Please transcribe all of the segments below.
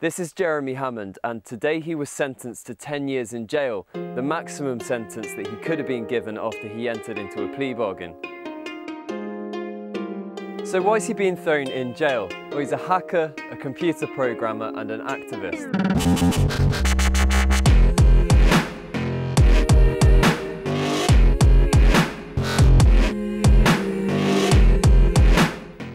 This is Jeremy Hammond, and today he was sentenced to 10 years in jail, the maximum sentence that he could have been given after he entered into a plea bargain. So why is he being thrown in jail? Well, he's a hacker, a computer programmer, and an activist.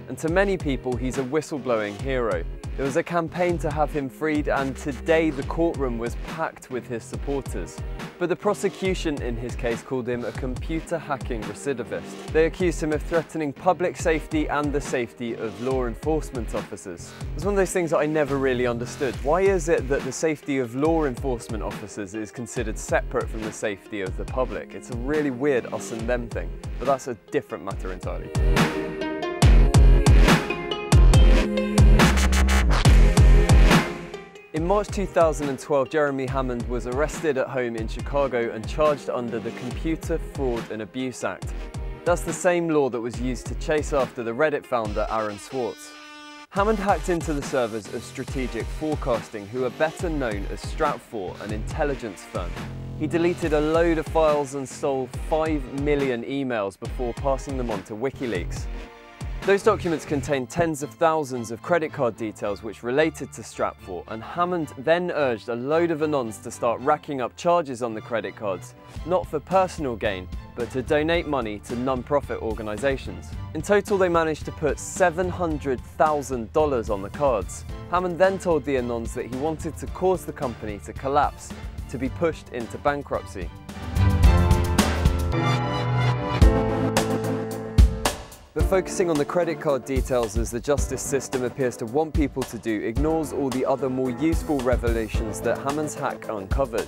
And to many people, he's a whistleblowing hero. There was a campaign to have him freed and today the courtroom was packed with his supporters. But the prosecution in his case called him a computer hacking recidivist. They accused him of threatening public safety and the safety of law enforcement officers. It's one of those things that I never really understood. Why is it that the safety of law enforcement officers is considered separate from the safety of the public? It's a really weird us and them thing, but that's a different matter entirely. March 2012, Jeremy Hammond was arrested at home in Chicago and charged under the Computer Fraud and Abuse Act. That's the same law that was used to chase after the Reddit founder Aaron Swartz. Hammond hacked into the servers of Strategic Forecasting, who are better known as Stratfor, an intelligence firm. He deleted a load of files and stole 5 million emails before passing them on to WikiLeaks. Those documents contained tens of thousands of credit card details which related to Stratfor, and Hammond then urged a load of Anons to start racking up charges on the credit cards, not for personal gain, but to donate money to non-profit organisations. In total, they managed to put $700,000 on the cards. Hammond then told the Anons that he wanted to cause the company to collapse, to be pushed into bankruptcy. But focusing on the credit card details as the justice system appears to want people to do ignores all the other more useful revelations that Hammond's hack uncovered.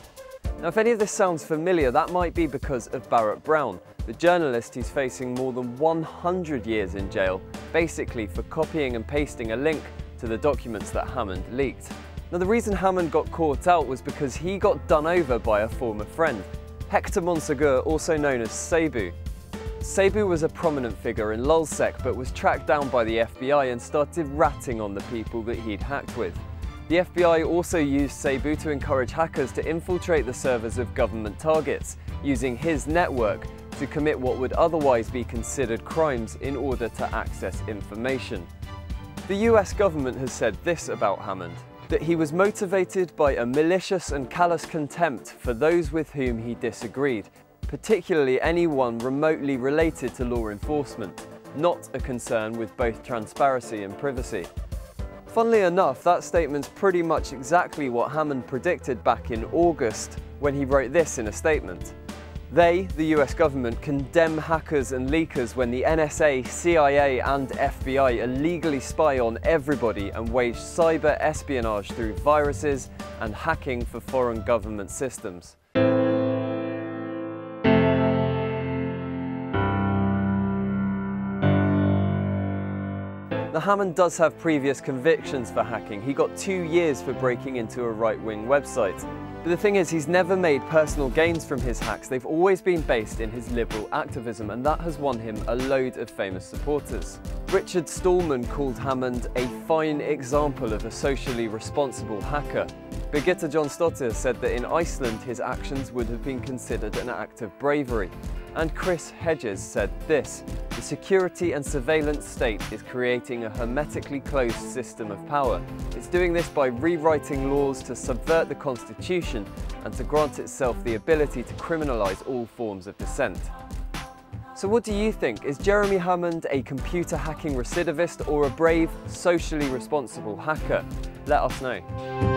Now if any of this sounds familiar, that might be because of Barrett Brown, the journalist who's facing more than 100 years in jail, basically for copying and pasting a link to the documents that Hammond leaked. Now the reason Hammond got caught out was because he got done over by a former friend, Hector Monsegur, also known as Sabu, Sabu was a prominent figure in Lulzsec but was tracked down by the FBI and started ratting on the people that he'd hacked with. The FBI also used Sabu to encourage hackers to infiltrate the servers of government targets, using his network to commit what would otherwise be considered crimes in order to access information. The US government has said this about Hammond, that he was motivated by a malicious and callous contempt for those with whom he disagreed, particularly anyone remotely related to law enforcement, not a concern with both transparency and privacy. Funnily enough, that statement's pretty much exactly what Hammond predicted back in August when he wrote this in a statement. They, the US government, condemn hackers and leakers when the NSA, CIA and FBI illegally spy on everybody and wage cyber espionage through viruses and hacking for foreign government systems. Now Hammond does have previous convictions for hacking. He got two years for breaking into a right-wing website. But the thing is, he's never made personal gains from his hacks. They've always been based in his liberal activism, and that has won him a load of famous supporters. Richard Stallman called Hammond a fine example of a socially responsible hacker. Birgitta Jonsdottir said that in Iceland his actions would have been considered an act of bravery. And Chris Hedges said this, the security and surveillance state is creating a hermetically closed system of power. It's doing this by rewriting laws to subvert the constitution and to grant itself the ability to criminalise all forms of dissent. So what do you think? Is Jeremy Hammond a computer hacking recidivist or a brave, socially responsible hacker? Let us know.